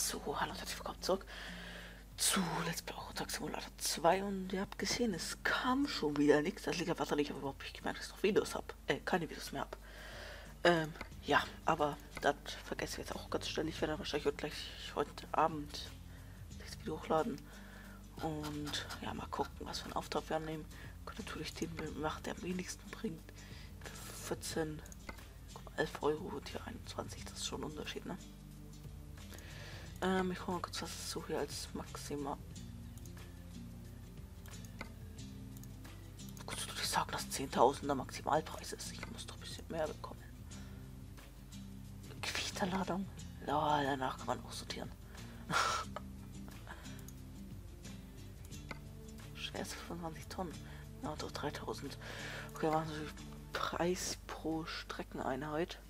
So, hallo und herzlich willkommen zurück zu Let's Play Eurotag Simulator 2 und ihr habt gesehen, es kam schon wieder nichts. Das liegt einfach nicht, aber überhaupt nicht gemerkt, dass ich noch Videos habe. Äh, keine Videos mehr habe. Ähm, ja, aber das vergesse ich jetzt auch ganz schnell. Ich werde wahrscheinlich gleich heute Abend das Video hochladen. Und ja, mal gucken, was für einen Auftrag wir annehmen. Könnt natürlich den machen, der am wenigsten bringt. Für 14, 11 Euro und hier 21, das ist schon ein Unterschied, ne? Ähm, ich gucke mal kurz, was es so hier als Maxima. Gut, du sagen, dass 10.000er Maximalpreis ist. Ich muss doch ein bisschen mehr bekommen. Quieterladung? Ja, danach kann man auch sortieren. Schwerste 25 Tonnen. Ja, doch 3000. Okay, machen wir Preis pro Streckeneinheit.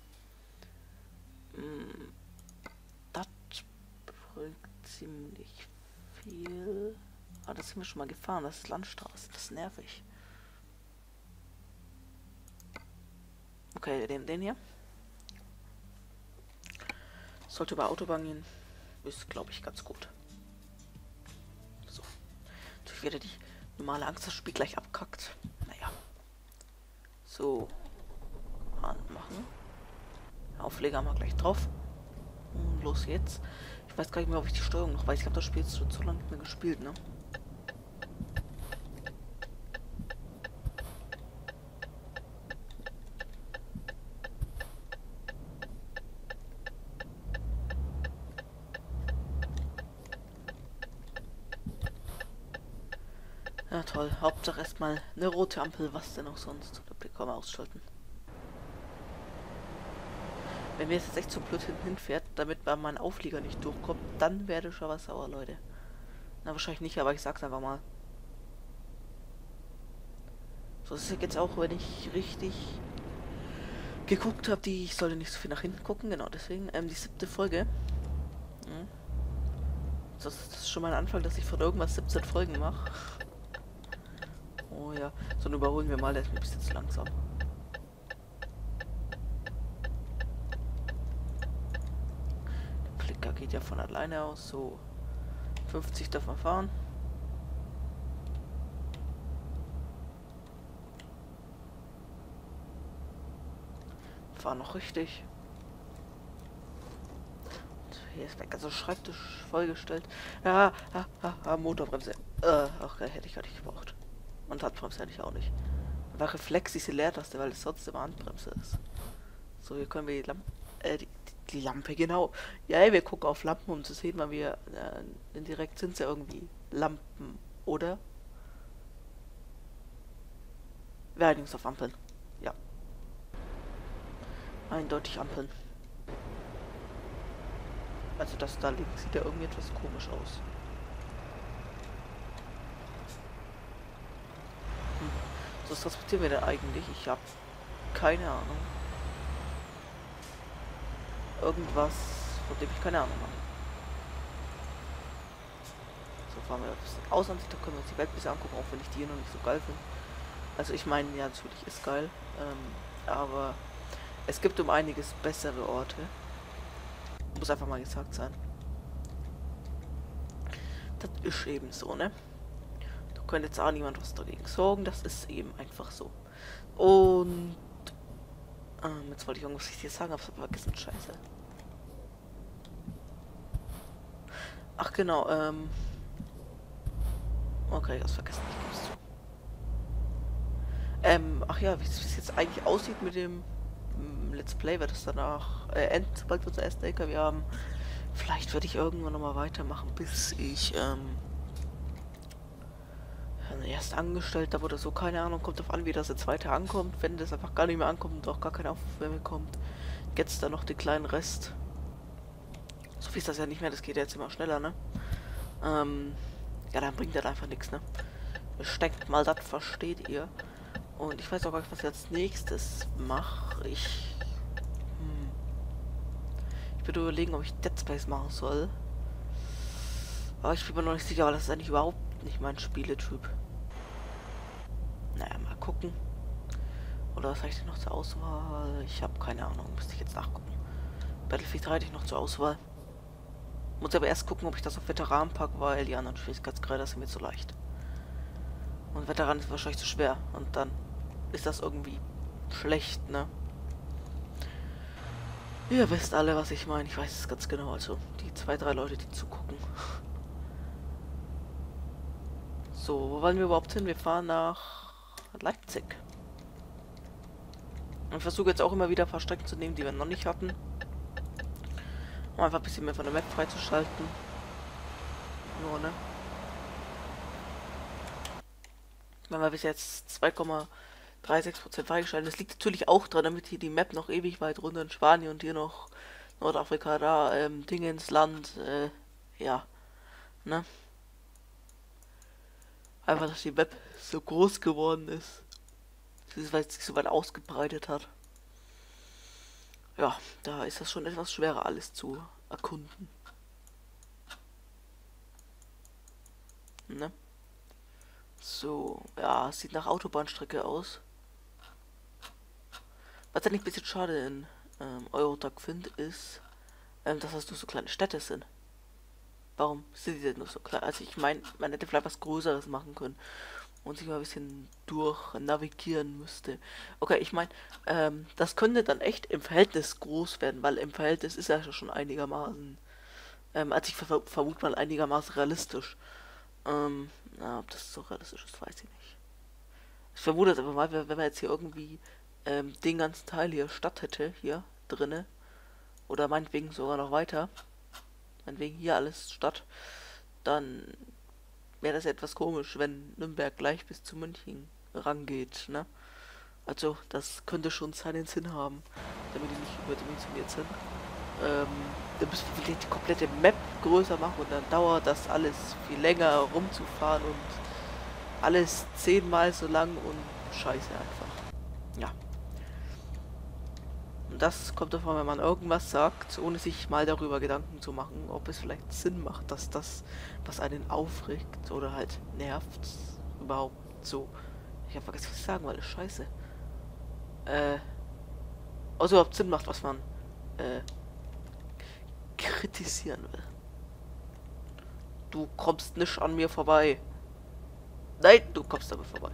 Hm bringt ziemlich viel. Ah, das sind wir schon mal gefahren. Das ist Landstraße. Das ist nervig. Okay, den, den hier. Sollte über Autobahn gehen. Ist, glaube ich, ganz gut. So. Natürlich wieder die normale Angst, das Spiel gleich abkackt. Naja. So. Anmachen. Aufleger wir gleich drauf. Und los jetzt weiß gar nicht mehr, ob ich die Steuerung noch weiß. Ich habe das Spiel schon zu lange nicht mehr gespielt, ne? Ja toll, Hauptsache erstmal eine rote Ampel, was denn auch sonst. Der Blick ausschalten. Wenn mir jetzt echt so blöd hinfährt, damit bei meinem Auflieger nicht durchkommt, dann werde ich schon was sauer, Leute. Na, wahrscheinlich nicht, aber ich sag's einfach mal. So ist es jetzt auch, wenn ich richtig geguckt habe, die ich sollte nicht so viel nach hinten gucken, genau deswegen. Ähm, die siebte Folge. Hm. Das, das ist schon mal ein Anfang, dass ich von irgendwas 17 Folgen mache. Oh ja, so überholen wir mal, der ist mir bis jetzt langsam. Geht ja von alleine aus. So 50 darf man fahren. Fahr noch richtig. Und hier ist mein ganzer Schreibtisch vollgestellt. Ja, ja, ja Motorbremse. Äh, ach, hätte ich gar nicht gebraucht. Und Handbremse hätte ich auch nicht. War Reflex diese Leertaste, weil es sonst immer Handbremse ist. So, hier können wir die Lampe, äh, die, die Lampe, genau. Ja, wir gucken auf Lampen, um zu sehen, weil wir äh, direkt sind ja irgendwie Lampen, oder? Allerdings auf Ampeln. Ja. Eindeutig Ampeln. Also das da links sieht ja irgendwie etwas komisch aus. Hm. Was transportieren wir denn eigentlich? Ich habe keine Ahnung irgendwas, von dem ich keine Ahnung habe. So fahren wir aus Außenansicht, da können wir uns die Welt ein bisschen angucken, auch wenn ich die hier noch nicht so geil finde. Also ich meine, ja, natürlich ist geil, ähm, aber es gibt um einiges bessere Orte. Muss einfach mal gesagt sein. Das ist eben so, ne? Da könnte jetzt auch niemand was dagegen sorgen, das ist eben einfach so. Und ähm, jetzt wollte ich irgendwas richtig sagen, hab's vergessen. Scheiße. Ach genau, ähm. Okay, ich hab's vergessen. Ich gib's zu. Ähm, ach ja, wie es jetzt eigentlich aussieht mit dem mm, Let's Play, wird es danach äh, enden, sobald wir unser ersten LKW haben. Vielleicht würde ich irgendwann nochmal weitermachen, bis ich, ähm, erst Angestellter oder so, keine Ahnung, kommt auf an, wie das der zweite ankommt. Wenn das einfach gar nicht mehr ankommt und auch gar kein Aufruf mehr kommt, jetzt da noch den kleinen Rest. So viel ist das ja nicht mehr, das geht ja jetzt immer schneller, ne? Ähm, ja, dann bringt das einfach nichts, ne? Denke mal, das versteht ihr. Und ich weiß auch gar nicht, was ich als nächstes mache. Ich. Hm, ich würde überlegen, ob ich Dead Space machen soll. Aber ich bin mir noch nicht sicher, weil das ist eigentlich überhaupt nicht mein Spieletyp. Gucken. Oder was habe ich denn noch zur Auswahl? Ich habe keine Ahnung, müsste ich jetzt nachgucken. Battlefield 3 hatte ich noch zur Auswahl. Muss aber erst gucken, ob ich das auf Veteran packe, weil die anderen Schwierigkeitsgrade sind mir zu leicht. Und Veteran ist wahrscheinlich zu schwer. Und dann ist das irgendwie schlecht, ne? Ihr wisst alle, was ich meine. Ich weiß es ganz genau. Also, die zwei, drei Leute, die zugucken. So, wo wollen wir überhaupt hin? Wir fahren nach Leipzig. Ich versuche jetzt auch immer wieder ein paar Strecken zu nehmen, die wir noch nicht hatten. Um einfach ein bisschen mehr von der Map freizuschalten. Nur, ne? Wenn wir bis jetzt 2,36% freigeschaltet. Das liegt natürlich auch dran, damit hier die Map noch ewig weit runter in Spanien und hier noch Nordafrika da, ähm, Dinge ins Land, äh, ja, ne? Einfach, dass die Map so groß geworden ist. Weil es sich so weit ausgebreitet hat. Ja, da ist das schon etwas schwerer, alles zu erkunden. Ne? So, ja, sieht nach Autobahnstrecke aus. Was ich ein bisschen schade in ähm, Eurotag finde, ist, ähm, dass das nur so kleine Städte sind. Warum sind die denn nur so klein? Also ich meine, man hätte vielleicht was Größeres machen können und sich mal ein bisschen durch navigieren müsste. Okay, ich meine, ähm, das könnte dann echt im Verhältnis groß werden, weil im Verhältnis ist er schon einigermaßen, ähm, als ich ver vermute mal einigermaßen realistisch. Ähm, na, ob das so realistisch ist, weiß ich nicht. Ich vermute es aber mal, wenn man jetzt hier irgendwie ähm, den ganzen Teil hier Stadt hätte, hier drinne, oder meinetwegen sogar noch weiter, meinetwegen hier alles Stadt, dann wäre das etwas komisch, wenn Nürnberg gleich bis zu München rangeht, ne? Also, das könnte schon seinen Sinn haben, damit die nicht überdimensioniert sind. Ähm, dann müssen wir vielleicht die komplette Map größer machen und dann dauert das alles viel länger rumzufahren und alles zehnmal so lang und scheiße einfach. Ja. Und das kommt davon, wenn man irgendwas sagt, ohne sich mal darüber Gedanken zu machen, ob es vielleicht Sinn macht, dass das, was einen aufregt oder halt nervt, überhaupt so. Ich habe vergessen, was ich sagen wollte. Scheiße. Äh. Also überhaupt Sinn macht, was man äh, kritisieren will. Du kommst nicht an mir vorbei. Nein, du kommst aber vorbei.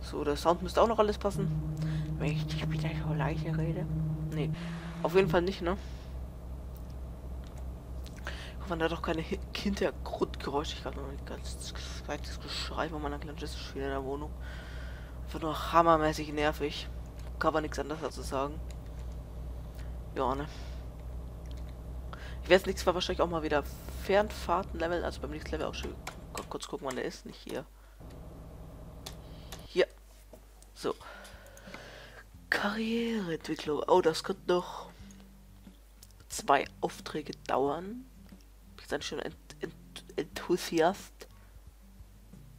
So, der Sound müsste auch noch alles passen. Wenn ich dich wieder so leise rede. Nee, auf jeden Fall nicht, ne? Man hat doch keine Hintergrundgeräusche. Ich habe noch ein ganz zweites Geschrei von meiner kleinen Jessica wieder in der Wohnung. Einfach nur hammermäßig nervig. Kann aber nichts anderes dazu sagen. Ja, ne? Ich werde nichts war wahrscheinlich auch mal wieder Fernfahrten leveln. Also beim nächsten Level auch schon kurz gucken, wann der ist. Nicht hier. Hier. So. Karriereentwicklung. Oh, das könnte noch zwei Aufträge dauern. Ich bin schon ent, ent, Enthusiast.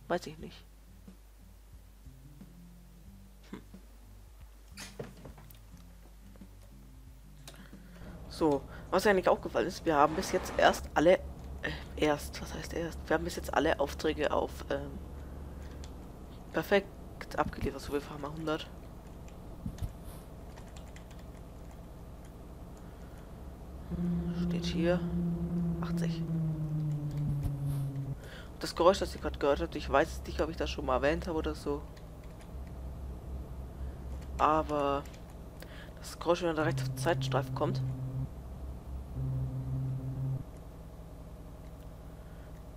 Weiß ich nicht. Hm. So, was eigentlich aufgefallen ist, wir haben bis jetzt erst alle, äh, erst, was heißt erst? Wir haben bis jetzt alle Aufträge auf ähm, perfekt abgeliefert. So, wir fahren mal 100. Steht hier 80. Das Geräusch, das ihr gerade gehört habt, ich weiß nicht, ob ich das schon mal erwähnt habe oder so. Aber das Geräusch, wenn er direkt auf Zeitstreifen kommt.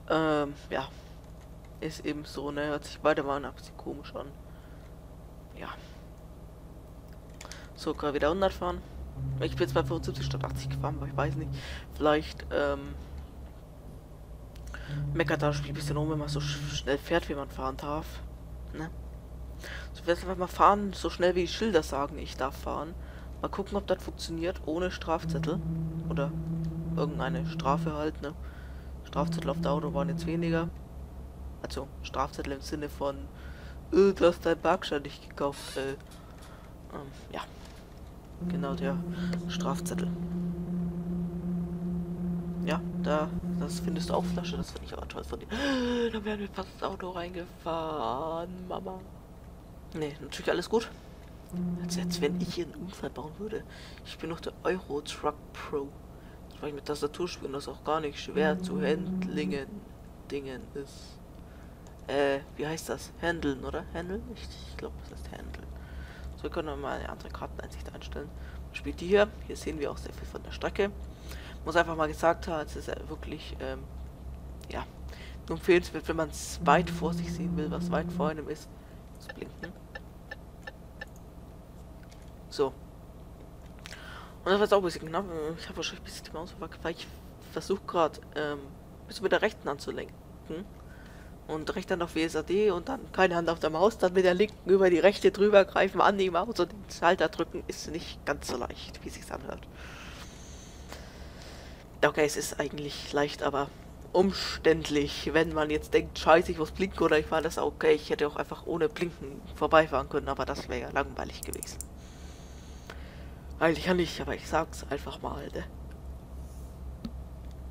Ähm, ja. Ist eben so, ne? Hört sich beide mal ein bisschen komisch an. Ja. So, gerade wieder 100 fahren. Ich bin jetzt bei 75 statt 80 gefahren, aber ich weiß nicht. Vielleicht, ähm, meckert Spiel ein bisschen rum, wenn man so schnell fährt, wie man fahren darf. Ne? So, wir einfach mal fahren, so schnell wie die Schilder sagen, ich darf fahren. Mal gucken, ob das funktioniert, ohne Strafzettel. Oder irgendeine Strafe halt, ne? Strafzettel auf der Autobahn jetzt weniger. Also, Strafzettel im Sinne von, äh, du hast dein Parkschein nicht gekauft, äh, ähm, ja. Genau, der Strafzettel. Ja, da, das findest du auch Flasche, das finde ich aber toll von dir. Da werden wir fast ins Auto reingefahren, Mama. Ne, natürlich alles gut. Als, als wenn ich hier einen Unfall bauen würde. Ich bin noch der Euro Truck Pro. Weil mit Tastatur spielen das auch gar nicht schwer zu Handlingen Dingen ist. Äh, wie heißt das? Handeln, oder? Handeln? Ich, ich glaube, das heißt Handeln. So, können wir mal eine andere Karteneinsicht einstellen. Spielt die hier. Hier sehen wir auch sehr viel von der Strecke. Muss einfach mal gesagt haben, es ist wirklich, ähm, ja, nur empfehlenswert, wenn man es weit vor sich sehen will, was weit vor einem ist. Das blinken. So. Und das war auch ein bisschen knapp. Ich habe wahrscheinlich ein bisschen die Maus verwackelt, weil ich versuche gerade, ähm, bis mit der rechten anzulenken. Und dann auf WSAD und dann keine Hand auf der Maus, dann mit der linken über die rechte drüber greifen, an die Maus und den Schalter drücken, ist nicht ganz so leicht, wie sich's anhört. Okay, es ist eigentlich leicht, aber umständlich, wenn man jetzt denkt, scheiße, ich muss blinken oder ich fahre das okay. Ich hätte auch einfach ohne Blinken vorbeifahren können, aber das wäre ja langweilig gewesen. Eigentlich ja nicht, aber ich sag's einfach mal, ne?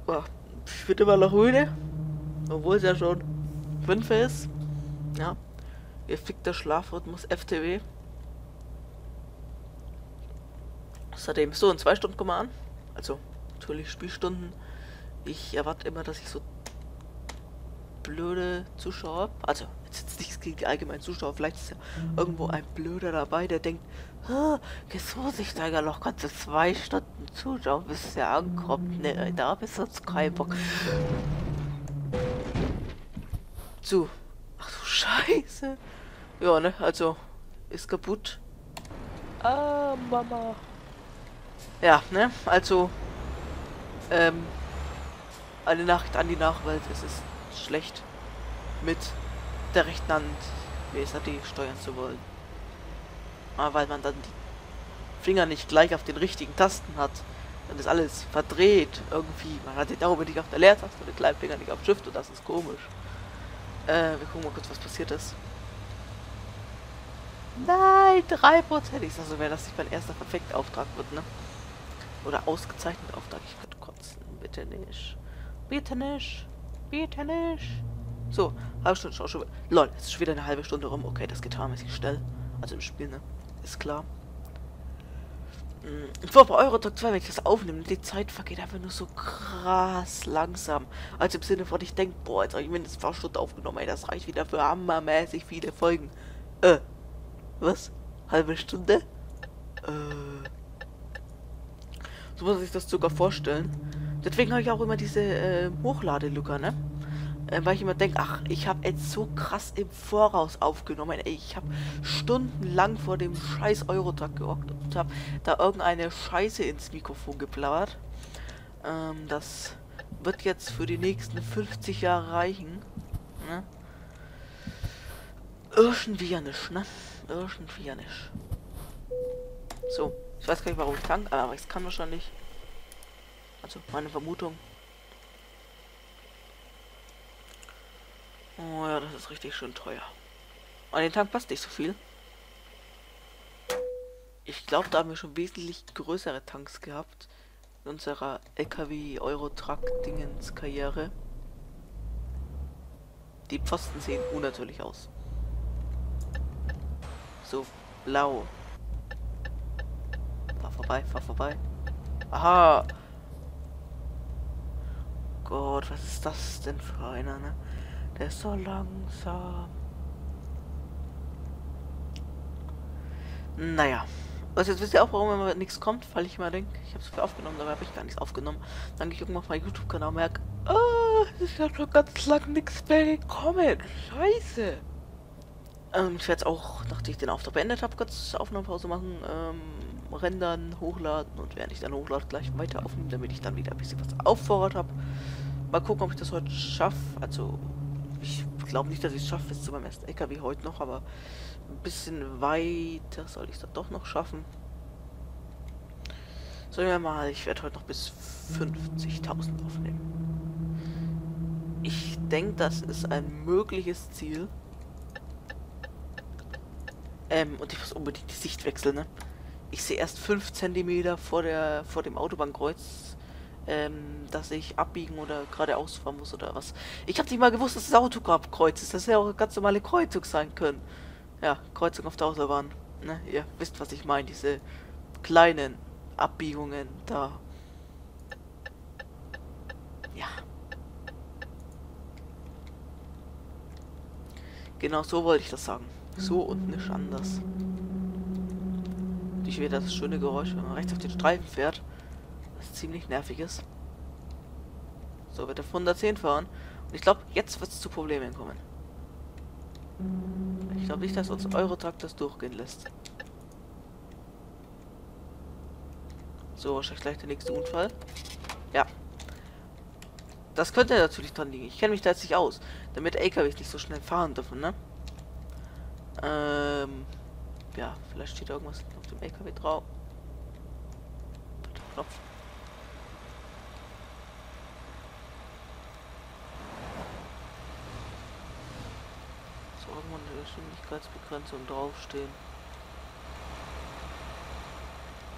Boah, ich bin immer noch müde, obwohl es ja schon 5 ist. Ja, ihr fickt der Schlafrhythmus FTW. Außerdem, so, in zwei Stunden kommen wir an. Also, natürlich Spielstunden. Ich erwarte immer, dass ich so blöde Zuschauer, also jetzt nichts gegen die allgemeinen Zuschauer, vielleicht ist ja irgendwo ein Blöder dabei, der denkt, jetzt da ja noch ganze zwei Stunden zuschauen, bis er ankommt. Ne, da bist du jetzt kein Bock. So. Ach du Scheiße. Ja, ne, also, ist kaputt. Ah, Mama. Ja, ne, also, ähm, eine Nachricht an die Nachwelt, es ist schlecht, mit der rechten Hand WSAD steuern zu wollen. Aber weil man dann die Finger nicht gleich auf den richtigen Tasten hat, dann ist alles verdreht irgendwie. Man hat den Daumen nicht auf der Leertaste und den kleinen Finger nicht auf Shift und das ist komisch. Äh, wir gucken mal kurz, was passiert ist. Nein, 3%. Ich sag so, wäre das nicht mein erster perfekter Auftrag wird, ne? Oder ausgezeichneter Auftrag. Ich könnte kotzen. Bitte nicht. Bitte nicht. Bitte nicht. So, halbe Stunde schon, schon. Lol, jetzt ist schon wieder eine halbe Stunde rum. Okay, das geht hammermäßig schnell. Also im Spiel, ne? Ist klar. Ich war bei Eurotalk 2, wenn ich das aufnehme, die Zeit vergeht einfach nur so krass langsam. Also im Sinne von, ich denke, boah, jetzt habe ich mindestens zwei Stunden aufgenommen, ey, das reicht wieder für hammermäßig viele Folgen. Äh, was? Halbe Stunde? Äh. So muss sich das sogar vorstellen. Deswegen habe ich auch immer diese äh, Hochladelücker, ne? Äh, weil ich immer denke, ach, ich habe jetzt so krass im Voraus aufgenommen. Ey, ich habe stundenlang vor dem scheiß Eurotag gehockt und habe da irgendeine Scheiße ins Mikrofon geplaudert. Ähm, das wird jetzt für die nächsten 50 Jahre reichen. Ne? Irgendwie ja nicht, ne? Irgendwie ja nicht. So, ich weiß gar nicht, warum ich kann, aber ich kann wahrscheinlich. Also, meine Vermutung. Oh ja, das ist richtig schön teuer. An den Tank passt nicht so viel. Ich glaube, da haben wir schon wesentlich größere Tanks gehabt. In unserer LKW Eurotruck Dingens Karriere. Die Pfosten sehen unnatürlich aus. So, blau. Fahr vorbei, fahr vorbei. Aha! Gott, was ist das denn für einer, ne? Der ist so langsam. Naja. Also jetzt wisst ihr auch, warum immer nichts kommt, weil ich mal denke, ich habe es viel aufgenommen, dabei habe ich gar nichts aufgenommen. Dann gehe ich irgendwann auf meinen YouTube-Kanal und merke, oh, es ist ja schon ganz lang nichts mehr gekommen. Scheiße. Ähm, ich werde jetzt auch, nachdem ich den Auftrag beendet habe, kurz Aufnahmepause machen, ähm, rendern, hochladen und während ich dann hochlade, gleich weiter aufnehmen, damit ich dann wieder ein bisschen was aufvorrat habe. Mal gucken, ob ich das heute schaffe. Also ich glaube nicht, dass ich es schaffe bis zu meinem ersten LKW heute noch, aber ein bisschen weiter soll ich es doch noch schaffen. Sagen wir mal, ich werde heute noch bis 50.000 aufnehmen. Ich denke, das ist ein mögliches Ziel. Ähm, und ich muss unbedingt die Sicht wechseln, ne? Ich sehe erst 5 cm vor, der, vor dem Autobahnkreuz ähm, dass ich abbiegen oder geradeaus fahren muss oder was. Ich hab nicht mal gewusst, dass es das Autograbkreuz ist. Das hätte ja auch eine ganz normale Kreuzung sein können. Ja, Kreuzung auf der Autobahn. Ne? Ihr wisst, was ich meine. Diese kleinen Abbiegungen da. Ja. Genau so wollte ich das sagen. So und nicht anders. Ich will das schöne Geräusch, wenn man rechts auf den Streifen fährt. Was ziemlich nervig ist. So, wird auf 110 fahren. Und ich glaube, jetzt wird es zu Problemen kommen. Ich glaube nicht, dass uns Eurotakt das durchgehen lässt. So, wahrscheinlich gleich der nächste Unfall. Ja. Das könnte natürlich dran liegen. Ich kenne mich da jetzt nicht aus. Damit LKWs nicht so schnell fahren dürfen, ne? Ähm. Ja, vielleicht steht irgendwas auf dem LKW drauf. Knopf. So, irgendwann eine Geschwindigkeitsbegrenzung draufstehen.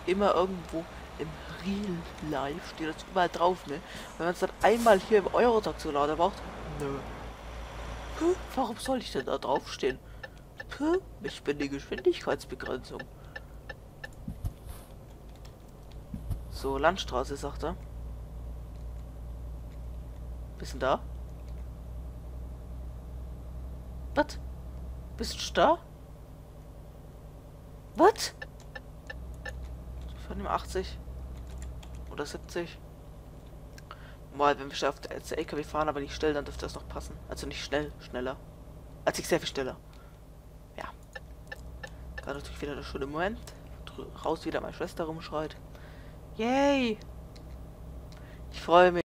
Immer irgendwo im Real Life steht das überall drauf, ne? Wenn man es dann einmal hier im Eurotag so lauter braucht, nö. Puh, warum soll ich denn da draufstehen? Puh, ich bin die Geschwindigkeitsbegrenzung. So, Landstraße, sagt er. Du da? Was? Bist du da? Was? Von dem 80? Oder 70? Mal, wenn wir auf der LKW fahren, aber nicht schnell, dann dürfte das noch passen. Also nicht schnell, schneller. Als ich sehr viel schneller. Ja. Gerade natürlich wieder der schöne Moment. Raus wieder meine Schwester rumschreit. Yay! Ich freue mich.